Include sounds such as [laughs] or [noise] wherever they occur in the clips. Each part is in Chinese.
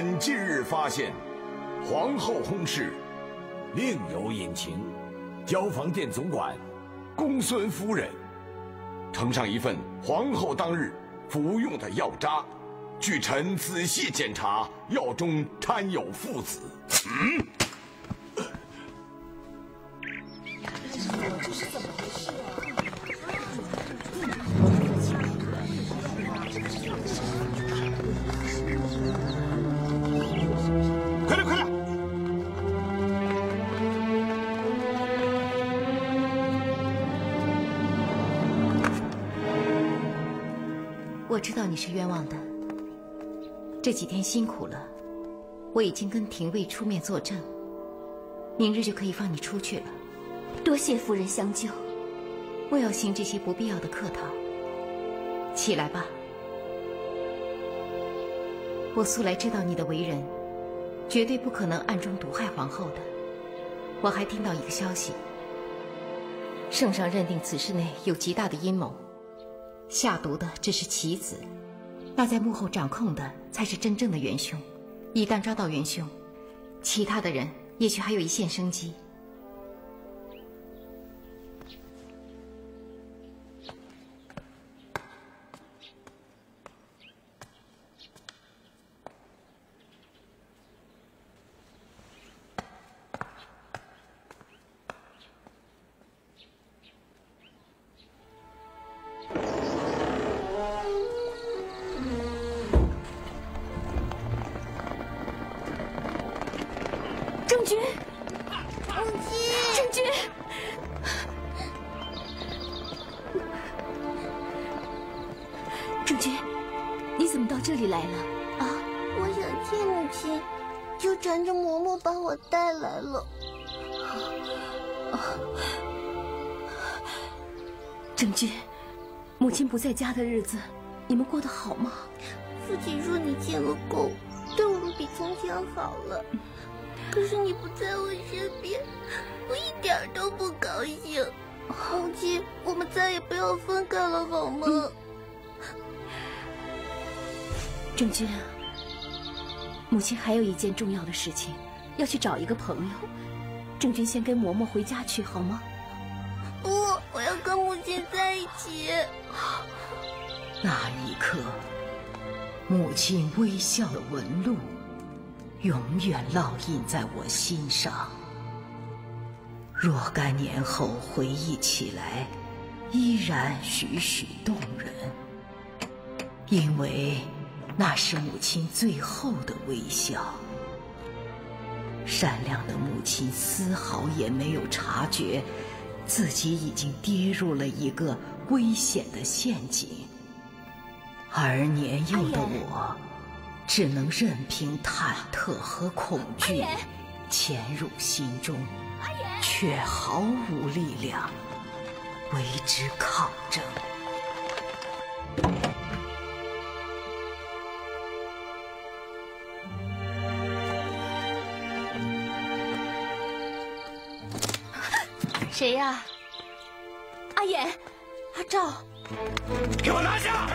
本近日发现，皇后薨逝，另有隐情。交房殿总管公孙夫人呈上一份皇后当日服用的药渣，据臣仔细检查，药中掺有附子。嗯。我知道你是冤枉的，这几天辛苦了，我已经跟廷尉出面作证，明日就可以放你出去了。多谢夫人相救，莫要行这些不必要的客套。起来吧，我素来知道你的为人，绝对不可能暗中毒害皇后的。我还听到一个消息，圣上认定此事内有极大的阴谋。下毒的只是棋子，那在幕后掌控的才是真正的元凶。一旦抓到元凶，其他的人也许还有一线生机。郑君，母亲不在家的日子，你们过得好吗？父亲说你见了狗，对我们比从前好了。可是你不在我身边，我一点都不高兴。母亲，我们再也不要分开了，好吗？郑君，母亲还有一件重要的事情，要去找一个朋友。郑君先跟嬷嬷回家去，好吗？不，我要跟母亲在一起。那一刻，母亲微笑的纹路，永远烙印在我心上。若干年后回忆起来，依然栩栩动人。因为那是母亲最后的微笑。善良的母亲丝毫也没有察觉。自己已经跌入了一个危险的陷阱，而年幼的我，只能任凭忐忑和恐惧潜入心中，却毫无力量为之抗争。谁呀？阿衍，阿赵，给我拿下！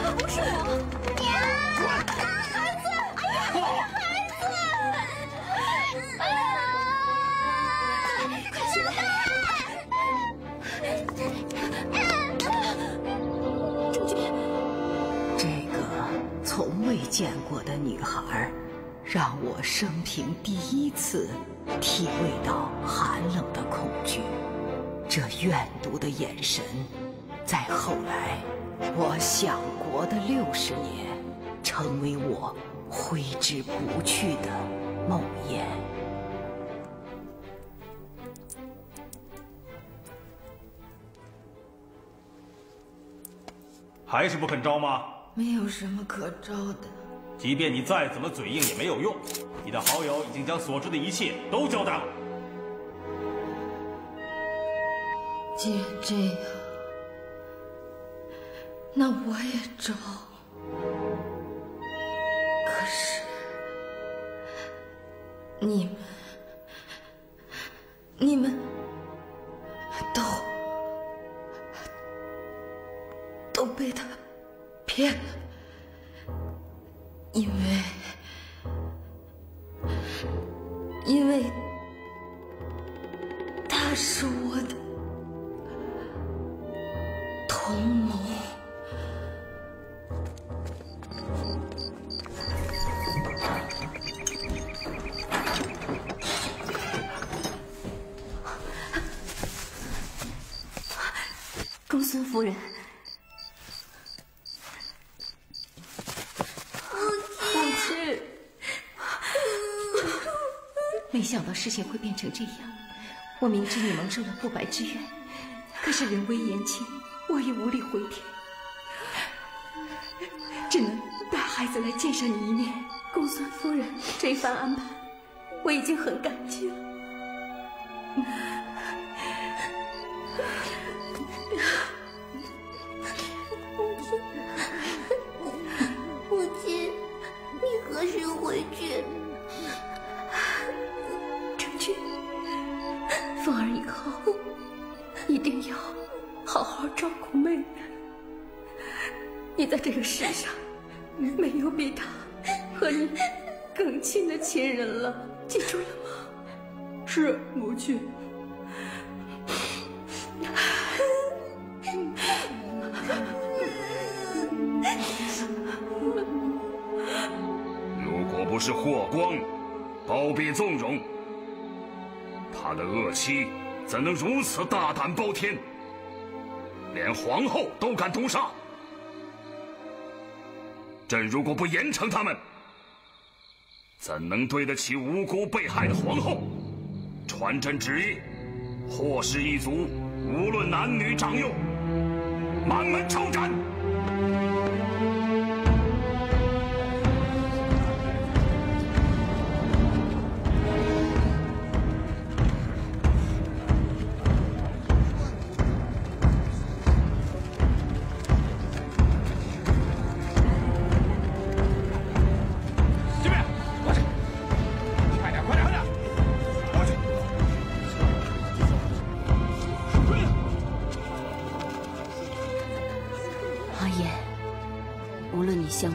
阿不是我。见过的女孩，让我生平第一次体味到寒冷的恐惧。这怨毒的眼神，在后来我想国的六十年，成为我挥之不去的梦魇。还是不肯招吗？没有什么可招的。即便你再怎么嘴硬也没有用，你的好友已经将所知的一切都交代了。既然这样，那我也招。可是你们，成这样。我明知你蒙受了不白之冤，可是人微言轻，我也无力回天，只能带孩子来见上你一面。公孙夫人这一番安排，我已经很感激了。你在这个世上没有比他和你更亲的亲人了，记住了吗？是母亲。如果不是霍光包庇纵容，他的恶妻怎能如此大胆包天，连皇后都敢毒杀？朕如果不严惩他们，怎能对得起无辜被害的皇后？传朕旨意，霍氏一族无论男女长幼，满门抄斩。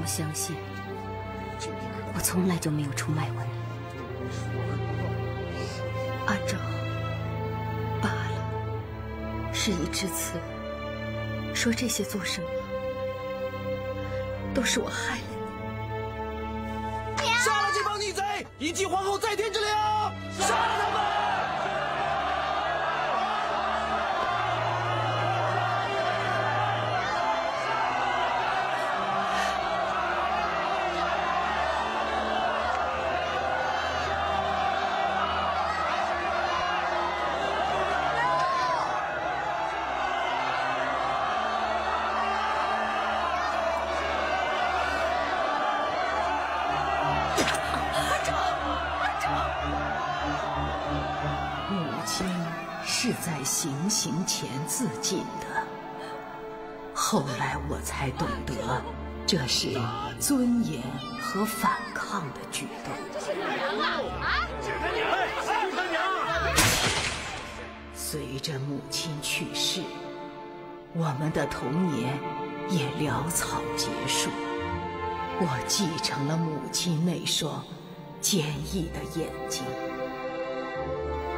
我相信，我从来就没有出卖过你。阿昭，罢了，事已至此，说这些做什么？都是我害了你。杀了这帮逆贼，以继皇后在天之灵！杀是在行刑前自尽的，后来我才懂得，这是尊严和反抗的举动娘啊啊是他娘是他娘。随着母亲去世，我们的童年也潦草结束。我继承了母亲那双坚毅的眼睛。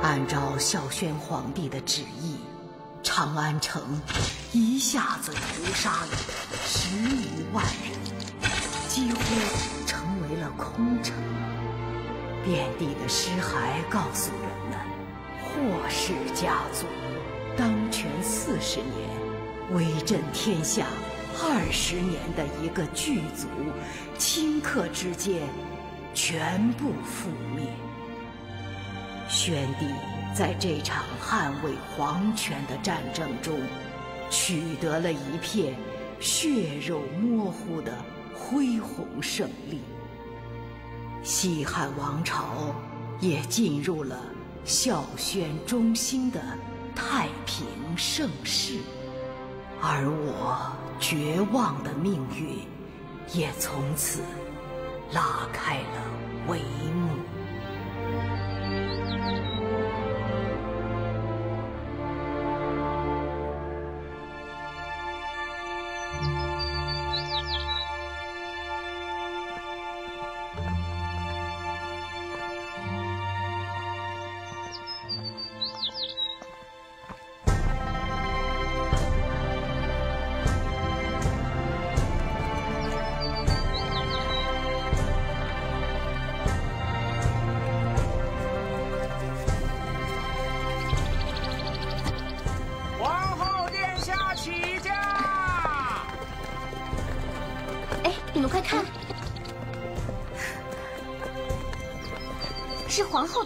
按照孝宣皇帝的旨意，长安城一下子屠杀了十余万人，几乎成为了空城。遍地的尸骸告诉人们，霍氏家族当权四十年，威震天下二十年的一个巨族，顷刻之间全部覆灭。宣帝在这场捍卫皇权的战争中，取得了一片血肉模糊的恢宏胜利。西汉王朝也进入了孝宣中兴的太平盛世，而我绝望的命运也从此拉开了帷幕。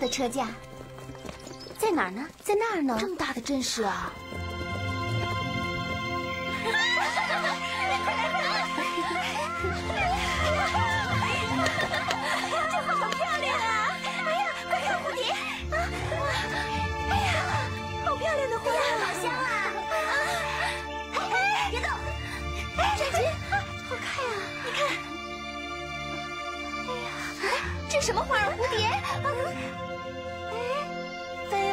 车架，在哪儿呢？在那儿呢。这么大的阵势啊！什么花儿。蝴蝶？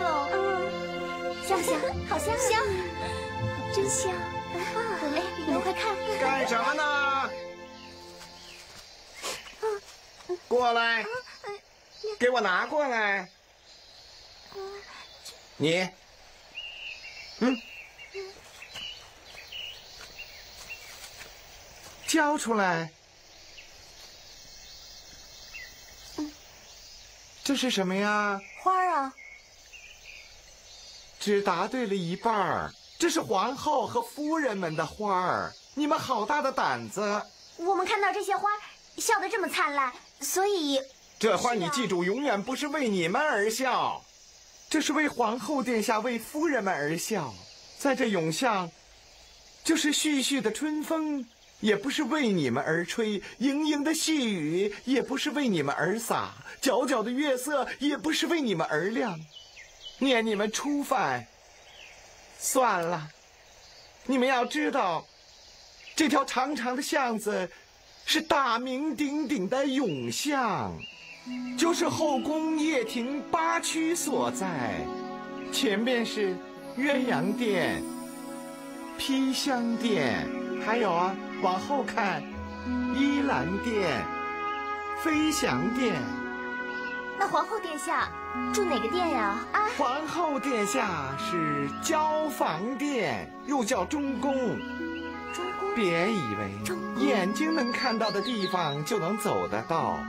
哎，飞了。嗯，香香，好香，香，真香。哎，你们快看，干什么呢？过来，给我拿过来。你，嗯，交出来。这是什么呀？花儿啊！只答对了一半儿。这是皇后和夫人们的花儿。你们好大的胆子！我们看到这些花，笑得这么灿烂，所以这花你记住，永远不是为你们而笑，这是为皇后殿下、为夫人们而笑。在这永巷，就是煦煦的春风。也不是为你们而吹，盈盈的细雨也不是为你们而洒，皎皎的月色也不是为你们而亮。念你们初犯，算了。你们要知道，这条长长的巷子是大名鼎鼎的永巷，就是后宫掖庭八区所在。前面是鸳鸯殿、披香殿，还有啊。往后看，依兰殿、飞翔殿。那皇后殿下住哪个殿呀？啊，皇后殿下是交房殿，又叫中宫。中宫？别以为眼睛能看到的地方就能走得到，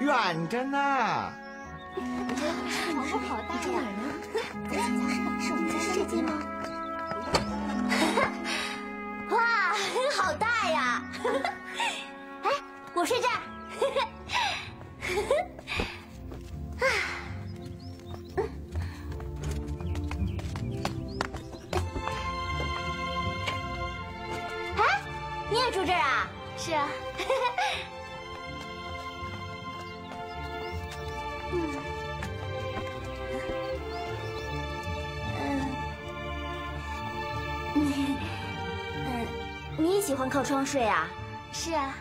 远着呢。皇后好大呀！哪儿呢？是我们家这间吗？哇，好大呀！[laughs] 哎，我睡这儿。[laughs] [laughs] 哎，你也住这儿啊？是啊。[laughs] 嗯，嗯，你也喜欢靠窗睡啊？是啊，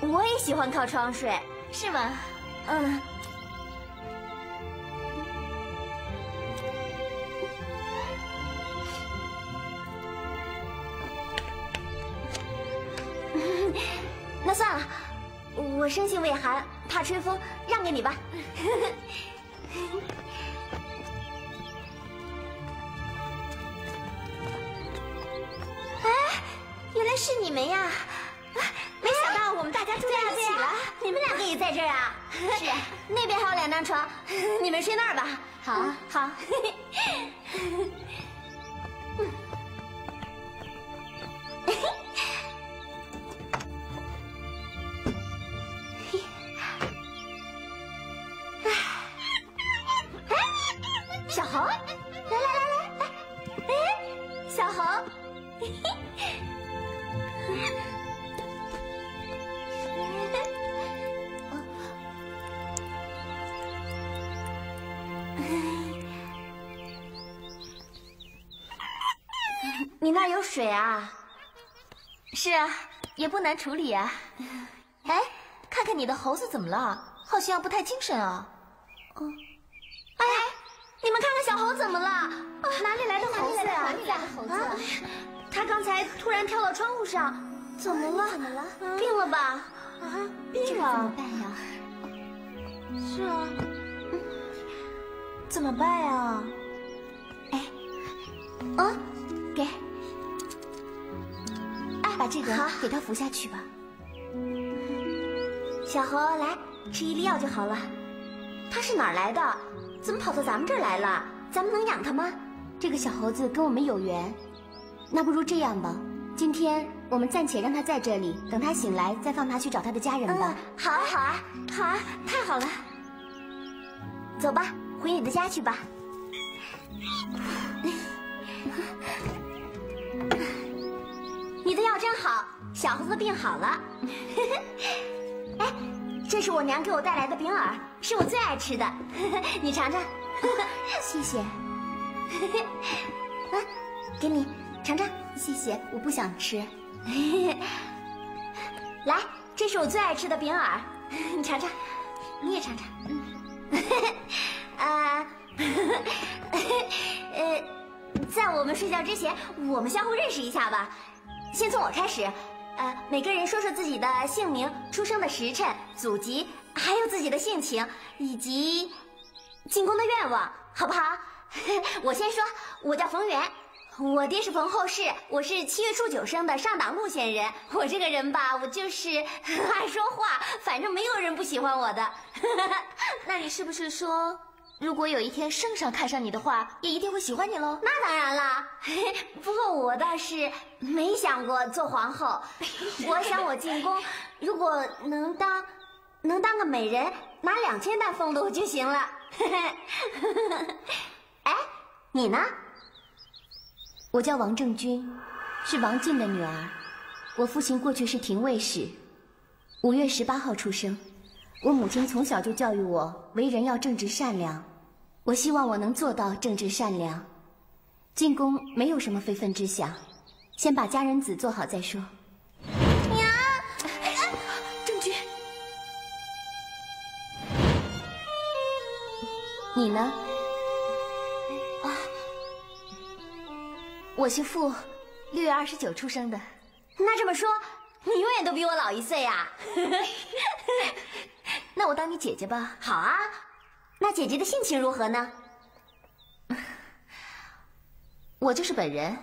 我也喜欢靠窗睡，是吗？嗯。那算了，我生性畏寒，怕吹风，让给你吧。[laughs] 哎，原来是你们呀！没想到我们大家住在一起了。你们两个也在这儿啊？是。那边还有两张床，你们睡那儿吧。好啊，好。不难处理啊。[laughs] 哎，看看你的猴子怎么了？好像不太精神啊。哦。哎，你们看看小猴怎么了？哪里来的猴子啊？哪里来的猴子？他刚才突然跳到窗户上，怎么了？怎么了？病了吧？啊，病了？怎么办呀？是啊。怎么办呀？哎，啊，给。哎，把这个给他服下去吧。小猴，来吃一粒药就好了。他是哪儿来的？怎么跑到咱们这儿来了？咱们能养他吗？这个小猴子跟我们有缘。那不如这样吧，今天我们暂且让他在这里，等他醒来再放他去找他的家人吧。好啊，好啊，好啊，太好了。走吧，回你的家去吧。[laughs] 你的药真好，小猴子病好了。[laughs] 哎，这是我娘给我带来的饼饵，是我最爱吃的，[laughs] 你尝尝。[laughs] 谢谢。啊，给你尝尝。谢谢，我不想吃。来，这是我最爱吃的饼饵，你尝尝，你也尝尝。嗯，啊，呃，在我们睡觉之前，我们相互认识一下吧。先从我开始，呃，每个人说说自己的姓名、出生的时辰、祖籍，还有自己的性情以及进宫的愿望，好不好？[laughs] 我先说，我叫冯源。我爹是冯后世，我是七月初九生的上党路县人。我这个人吧，我就是 [laughs] 爱说话，反正没有人不喜欢我的。[laughs] 那你是不是说，如果有一天圣上看上你的话，也一定会喜欢你喽？那当然了。[laughs] 不过我倒是没想过做皇后。[laughs] 我想我进宫，如果能当，能当个美人，拿两千担俸禄就行了。[laughs] 哎，你呢？我叫王正君，是王进的女儿。我父亲过去是廷尉使，五月十八号出生。我母亲从小就教育我，为人要正直善良。我希望我能做到正直善良。进宫没有什么非分之想，先把家人子做好再说。娘，正君，你呢？啊我姓傅，六月二十九出生的。那这么说，你永远都比我老一岁呀？[laughs] 那我当你姐姐吧。好啊。那姐姐的性情如何呢？[laughs] 我就是本人。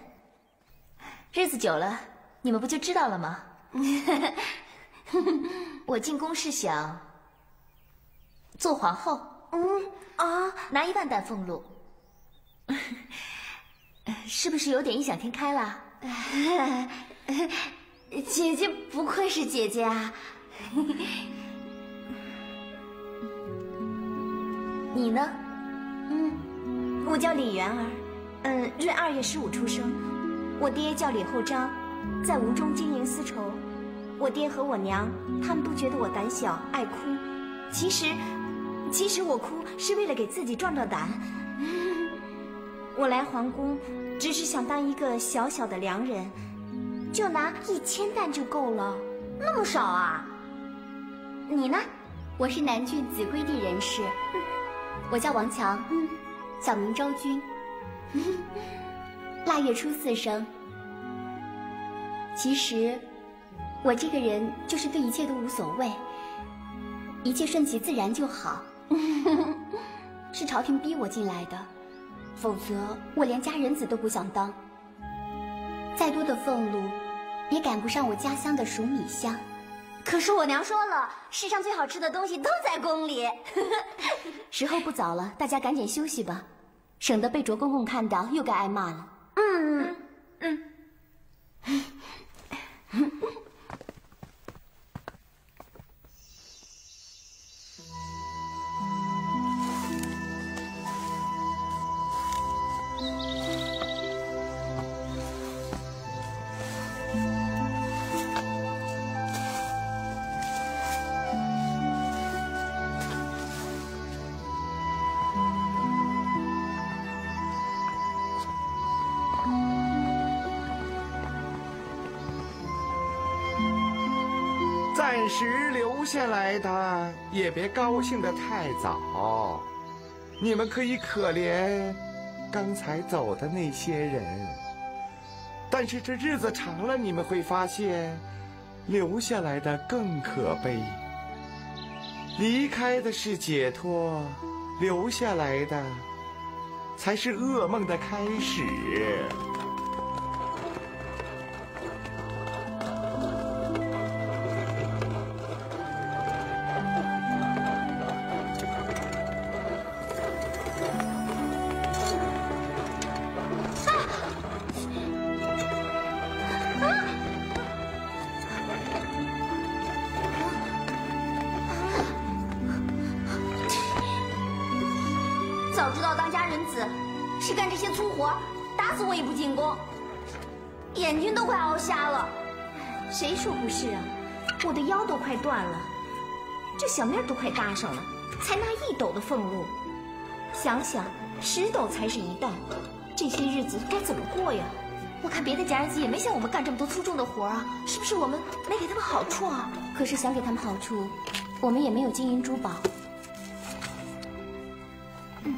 日子久了，你们不就知道了吗？[laughs] 我进宫是想做皇后。嗯啊，拿一万担俸禄。[laughs] 是不是有点异想天开了？姐姐不愧是姐姐啊！你呢？嗯，我叫李媛儿，嗯，闰二月十五出生。我爹叫李厚章，在吴中经营丝绸。我爹和我娘，他们都觉得我胆小爱哭。其实，其实我哭是为了给自己壮壮胆。[laughs] 我来皇宫，只是想当一个小小的良人，就拿一千担就够了，那么少啊？你呢？我是南郡秭归地人士，我叫王强，小名昭君，[laughs] 腊月初四生。其实，我这个人就是对一切都无所谓，一切顺其自然就好。[laughs] 是朝廷逼我进来的。否则，我连家人子都不想当。再多的俸禄，也赶不上我家乡的熟米香。可是我娘说了，世上最好吃的东西都在宫里。[laughs] 时候不早了，大家赶紧休息吧，省得被卓公公看到又该挨骂了。嗯嗯嗯。留下来的也别高兴得太早，你们可以可怜刚才走的那些人。但是这日子长了，你们会发现，留下来的更可悲。离开的是解脱，留下来的才是噩梦的开始。小命都快搭上了，才拿一斗的俸禄。想想十斗才是一担，这些日子该怎么过呀？我看别的家人子也没像我们干这么多粗重的活啊，是不是我们没给他们好处啊？可是想给他们好处，我们也没有金银珠宝。嗯，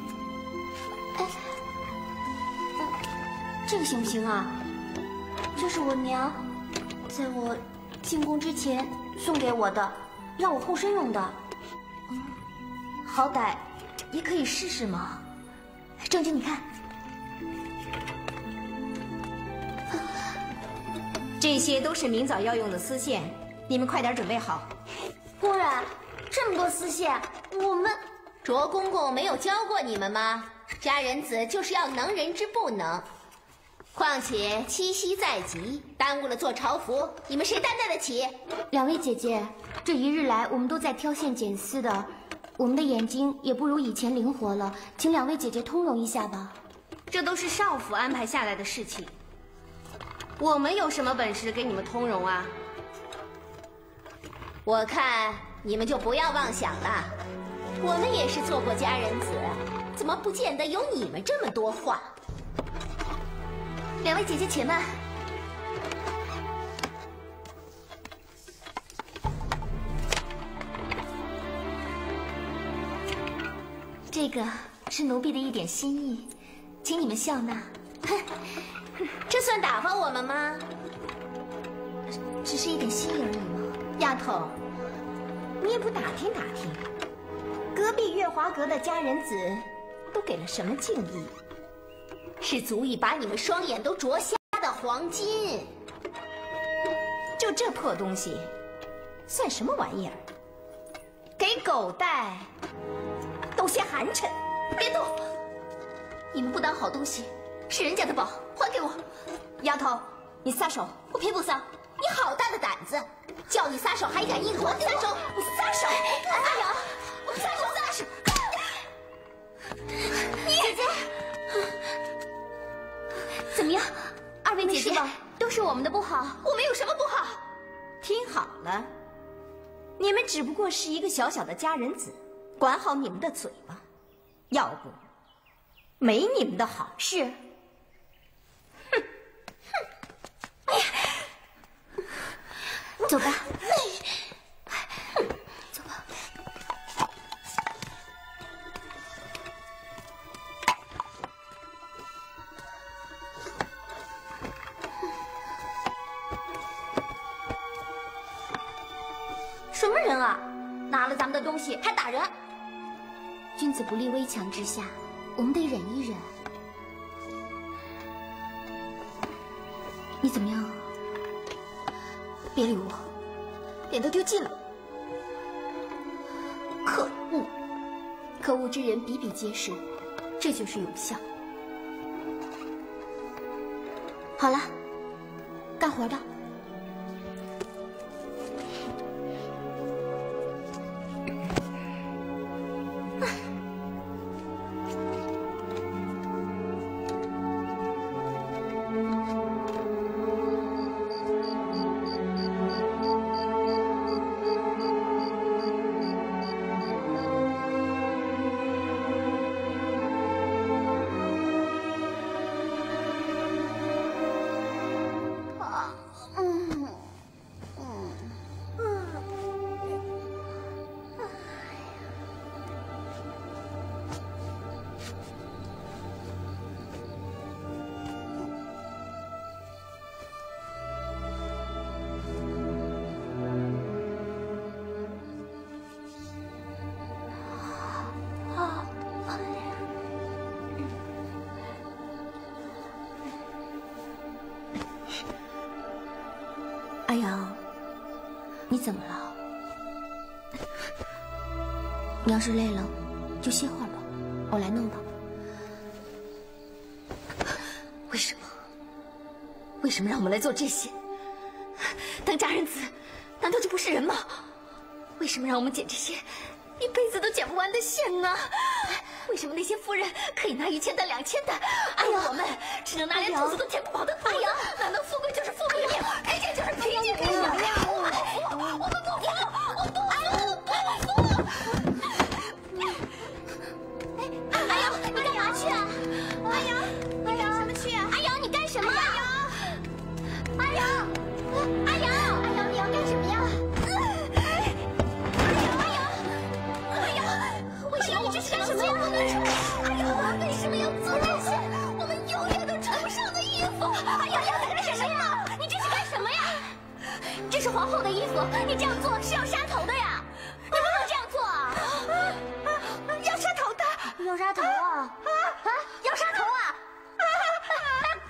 哎，这个行不行啊？这是我娘在我进宫之前送给我的，让我护身用的。嗯，好歹也可以试试嘛。正君，你看，这些都是明早要用的丝线，你们快点准备好。夫人，这么多丝线，我们卓公公没有教过你们吗？佳人子就是要能人之不能。况且七夕在即，耽误了做朝服，你们谁担待得起？两位姐姐，这一日来我们都在挑线剪丝的，我们的眼睛也不如以前灵活了，请两位姐姐通融一下吧。这都是少府安排下来的事情，我们有什么本事给你们通融啊？我看你们就不要妄想了，我们也是做过佳人子，怎么不见得有你们这么多话？两位姐姐且慢，这个是奴婢的一点心意，请你们笑纳。哼这算打发我们吗？只是一点心意而已嘛。丫头，你也不打听打听，隔壁月华阁的佳人子都给了什么敬意？是足以把你们双眼都灼瞎的黄金，就这破东西，算什么玩意儿？给狗戴，都嫌寒碜。别动！你们不当好东西，是人家的宝，还给我！丫头，你撒手！我偏不撒！你好大的胆子，叫你撒手还敢硬还？撒手！你撒手！阿瑶，我撒手！撒手！怎么样，二位姐姐都是我们的不好，我们有什么不好？听好了，你们只不过是一个小小的家人子，管好你们的嘴巴，要不没你们的好事。哼哼，哎呀，走吧。了咱们的东西还打人！君子不立危墙之下，我们得忍一忍。你怎么样？别理我，脸都丢尽了。可恶！可恶之人比比皆是，这就是永孝。好了，干活吧。阿瑶，你怎么了？你要是累了，就歇会儿吧，我来弄吧。为什么？为什么让我们来做这些？当家人子，难道就不是人吗？为什么让我们剪这些一辈子都剪不完的线呢？为什么那些夫人可以拿一千担、两千担，而我们只能拿连肚子都填不饱的土粮？难道富贵就是富贵命，贫贱就是你这样做是要杀头的呀！你不能这样做啊！要杀头的，要杀头啊！啊，要杀头啊！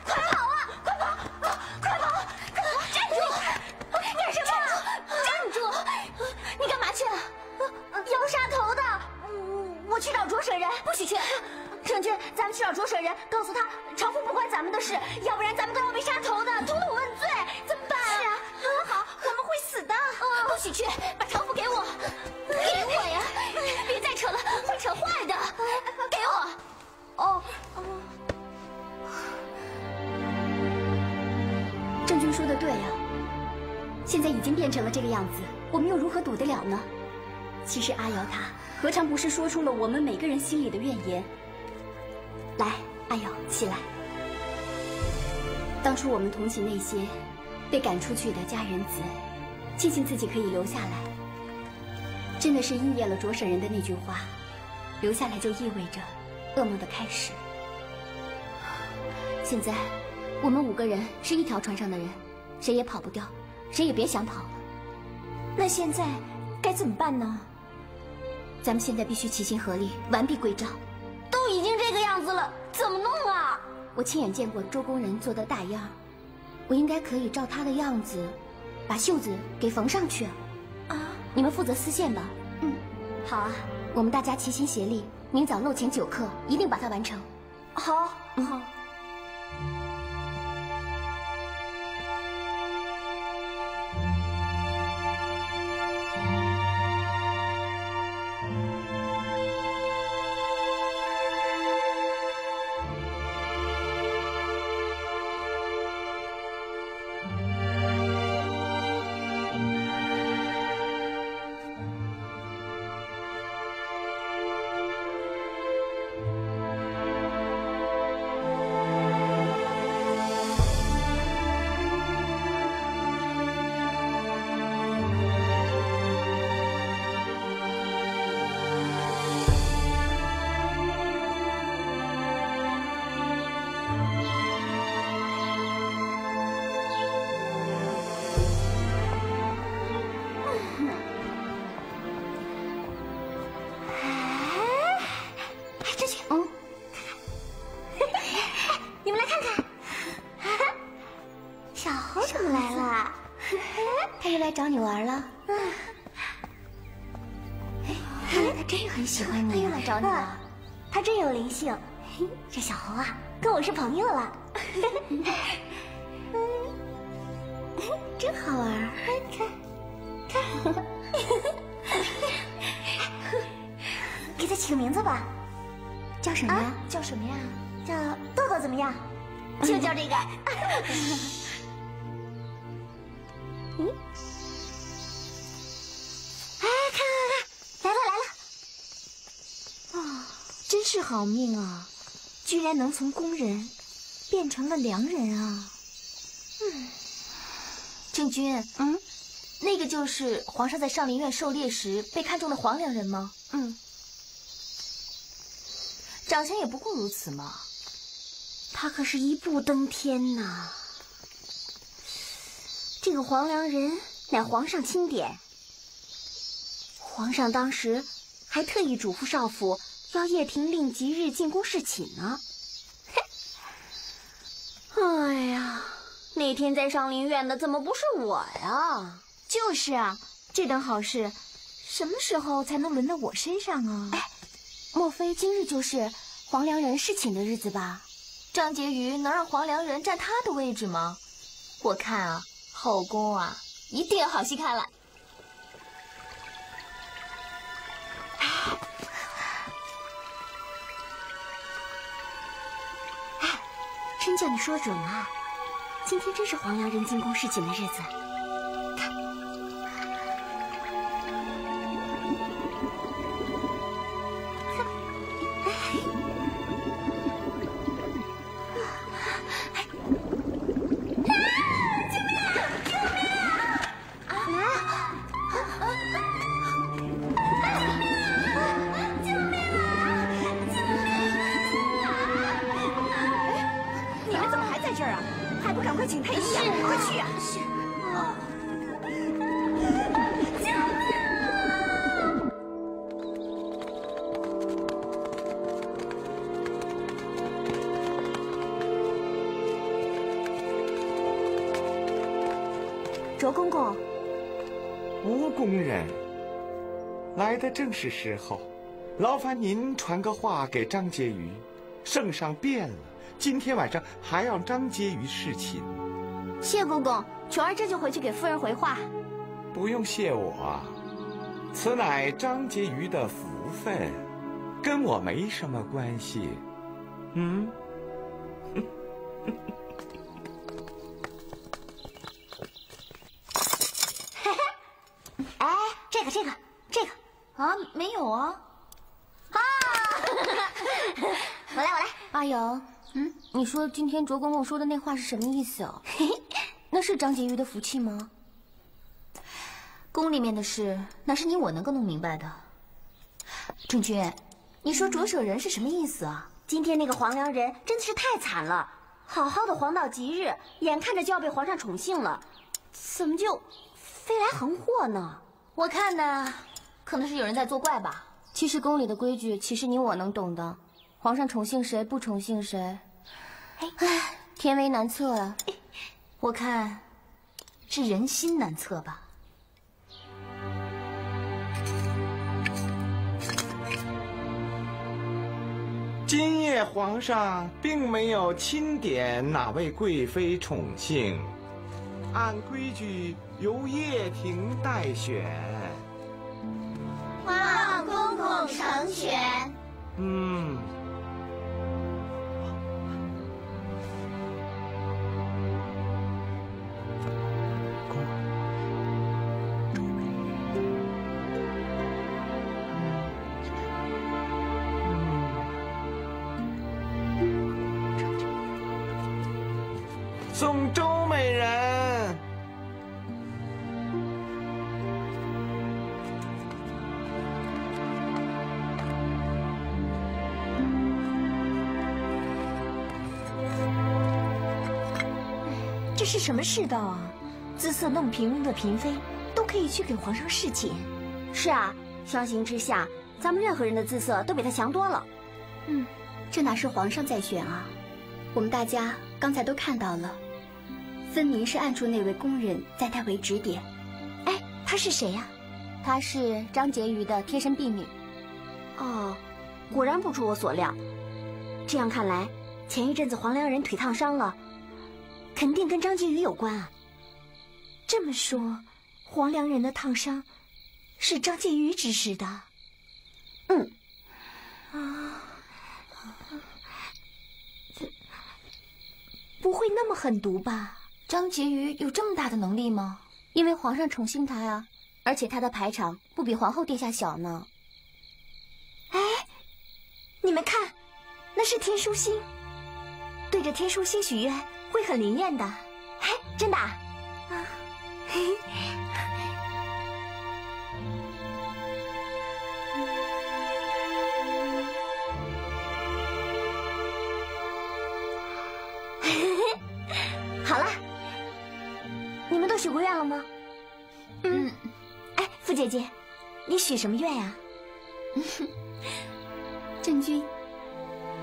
快跑啊！快跑！快跑！站住！干什么？站住！你干嘛去？要杀头的，我去找卓舍人。不许去！圣君，咱们去找卓舍人，告诉他朝夫不关咱们的事，要不然咱其实阿瑶她何尝不是说出了我们每个人心里的怨言？来，阿瑶，起来。当初我们同情那些被赶出去的家人子，庆幸自己可以留下来，真的是应验了卓舍人的那句话：留下来就意味着噩梦的开始。现在，我们五个人是一条船上的人，谁也跑不掉，谁也别想跑了。那现在该怎么办呢？咱们现在必须齐心合力，完璧归赵。都已经这个样子了，怎么弄啊？我亲眼见过周公人做的大样，我应该可以照他的样子，把袖子给缝上去。啊，你们负责丝线吧。嗯，好啊，我们大家齐心协力，明早漏前九刻，一定把它完成。好，好。这又来找你了。他真有灵性，[laughs] 这小猴啊，跟我是朋友了。真好玩，看，看，给他起个名字吧。叫什么呀？叫什么呀？叫豆豆怎么样？就叫这个。嗯，[laughs] 是好命啊，居然能从工人变成了良人啊！嗯，郑君，嗯，那个就是皇上在上林苑狩猎时被看中的黄良人吗？嗯。长相也不过如此嘛。他可是一步登天呐！这个黄良人乃皇上钦点，皇上当时还特意嘱咐少府要叶婷令即日进宫侍寝呢。[laughs] 哎呀，那天在上林苑的怎么不是我呀？就是啊，这等好事，什么时候才能轮到我身上啊？哎。莫非今日就是黄良人侍寝的日子吧？张婕妤能让黄良人占他的位置吗？我看啊，后宫啊，一定有好戏看了。叫你说准了，今天真是黄良人进宫侍寝的日子。的正是时候，劳烦您传个话给张婕妤，圣上变了，今天晚上还要张婕妤侍寝。谢公公，琼儿这就回去给夫人回话。不用谢我，此乃张婕妤的福分，跟我没什么关系。嗯。[laughs] 啊，没有啊。啊！[laughs] 我来我来。阿瑶，嗯，你说今天卓公公说的那话是什么意思哦？[laughs] 那是张婕妤的福气吗？宫里面的事，哪是你我能够弄明白的？春君，你说卓舍人是什么意思啊？今天那个黄良人真的是太惨了，好好的黄道吉日，眼看着就要被皇上宠幸了，怎么就飞来横祸呢？我看呢，可能是有人在作怪吧。其实宫里的规矩，岂是你我能懂的？皇上宠幸谁，不宠幸谁，哎，天威难测啊。我看是人心难测吧。今夜皇上并没有钦点哪位贵妃宠幸，按规矩由叶廷代选。成全。嗯。什么世道啊？姿色那么平庸的嫔妃都可以去给皇上侍寝。是啊，相形之下，咱们任何人的姿色都比她强多了。嗯，这哪是皇上在选啊？我们大家刚才都看到了，分明是暗处那位宫人在代为指点。哎，她是谁呀？她是张婕妤的贴身婢女。哦，果然不出我所料。这样看来，前一阵子黄良人腿烫伤了，肯定跟张婕妤有关啊。这么说，黄良人的烫伤是张婕妤指使的。嗯，啊，不会那么狠毒吧？张婕妤有这么大的能力吗？因为皇上宠幸她呀，而且她的排场不比皇后殿下小呢。哎，你们看，那是天书星，对着天书星许愿会很灵验的。哎，真的啊？[laughs] 好了，你们都许过愿了吗？嗯。哎，傅姐姐，你许什么愿呀？[laughs] 郑君，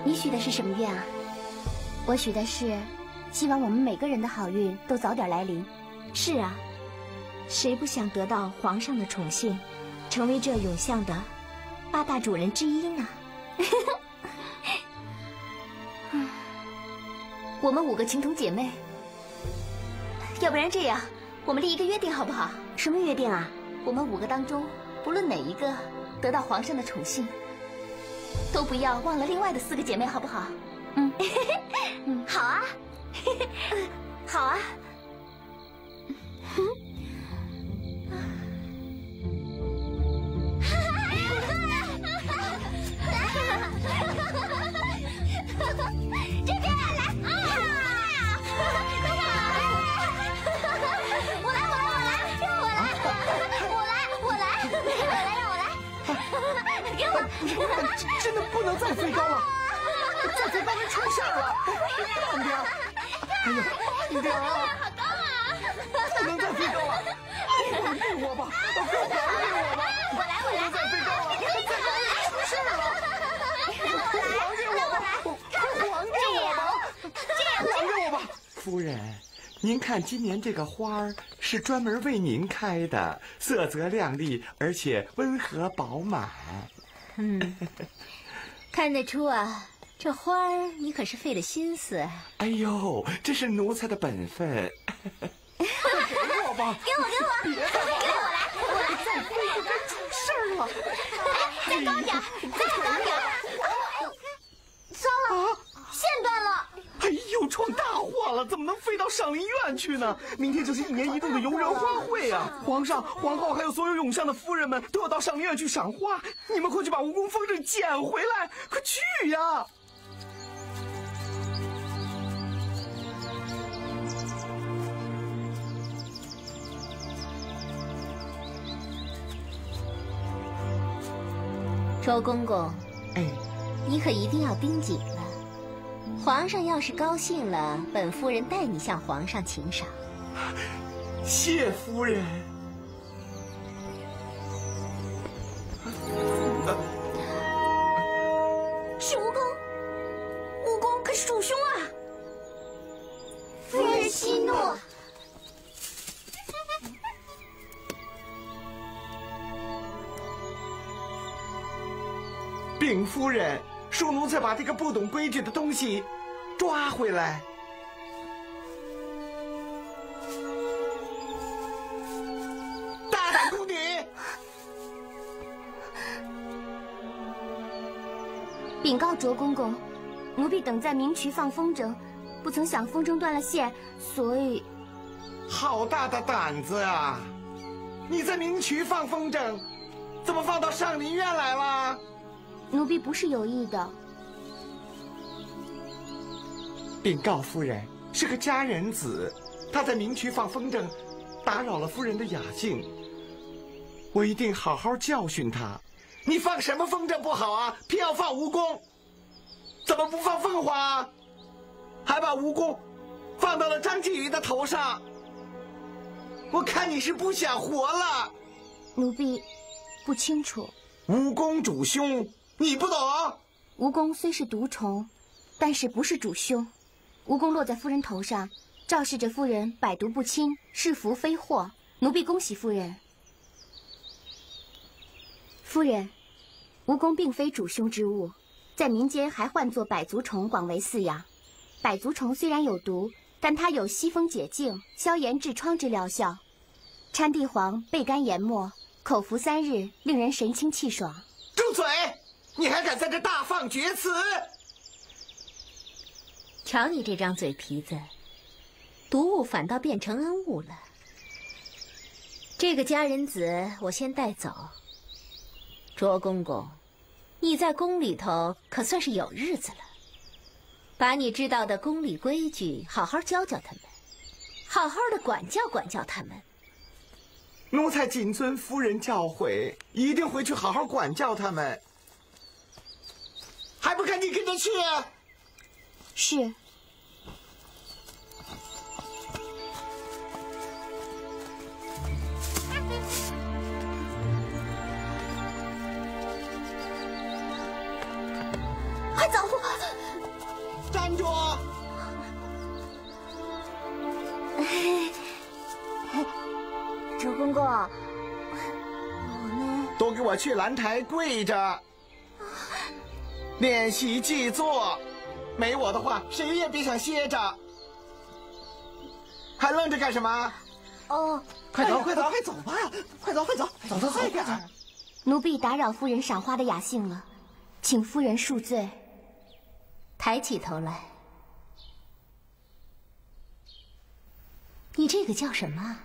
你许的是什么愿啊？我许的是，希望我们每个人的好运都早点来临。是啊，谁不想得到皇上的宠幸，成为这永巷的八大主人之一呢？[laughs] 我们五个情同姐妹，要不然这样，我们立一个约定好不好？什么约定啊？我们五个当中，不论哪一个得到皇上的宠幸，都不要忘了另外的四个姐妹，好不好？嗯，[laughs] 嗯，好啊。[laughs] 好啊。这边来啊！我来，我来，我来，我来，我来，我来，我来，让我来，给我！真的不能再飞高了，再飞高就出事了。慢 [laughs] 哎呀，慢点啊！好高啊！不能再飞高了，还给我吧，不要还给我吧！我来，我来，再飞高了，再高会出事了。还给我吧，快还给我吧！还给我吧，夫人。您看，今年这个花儿是专门为您开的，色泽亮丽，而且温和饱满。嗯，看得出啊，这花儿你可是费了心思。哎呦，这是奴才的本分。[laughs] 给我吧，给我，给我，给我来，我来，再飞就该出事儿了。再高点，再高点。糟了，线断了。哎呦，闯大祸了！怎么能飞到上林苑去呢？明天就是一年一度的游园花会啊！皇上、皇后还有所有永相的夫人们都要到上林苑去赏花，你们快去把蜈蚣风筝捡回来！快去呀！周公公，哎，你可一定要盯紧了。皇上要是高兴了，本夫人代你向皇上请赏。谢夫人。不懂规矩的东西抓回来。大胆公女！禀告卓公公，奴婢等在明渠放风筝，不曾想风筝断了线，所以……好大的胆子啊！你在明渠放风筝，怎么放到上林苑来了？奴婢不是有意的。禀告夫人，是个佳人子，他在明渠放风筝，打扰了夫人的雅兴。我一定好好教训他。你放什么风筝不好啊？偏要放蜈蚣，怎么不放凤凰啊？还把蜈蚣放到了张继宇的头上。我看你是不想活了。奴婢不清楚。蜈蚣主凶，你不懂。蜈蚣虽是毒虫，但是不是主凶。蜈蚣落在夫人头上，昭示着夫人百毒不侵，是福非祸。奴婢恭喜夫人。夫人，蜈蚣并非主凶之物，在民间还唤作百足虫，广为饲养。百足虫虽然有毒，但它有吸风解痉、消炎治疮之疗效。掺地黄、焙干研末，口服三日，令人神清气爽。住嘴！你还敢在这大放厥词？瞧你这张嘴皮子，毒物反倒变成恩物了。这个佳人子，我先带走。卓公公，你在宫里头可算是有日子了，把你知道的宫里规矩好好教教他们，好好的管教管教他们。奴才谨遵夫人教诲，一定回去好好管教他们。还不赶紧跟着去！啊是。快走！站住！周公公，我们都给我去兰台跪着，练习记作。没我的话，谁也别想歇着。还愣着干什么？哦，快走，快走，快走吧！快走，快走，走走快点。奴婢打扰夫人赏花的雅兴了，请夫人恕罪。抬起头来。你这个叫什么？